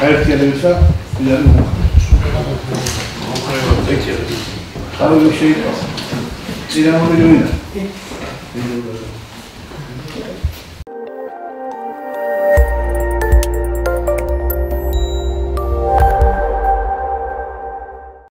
Her geliyorsa gidelim. Abi bir şey yok. İrem onu oynar.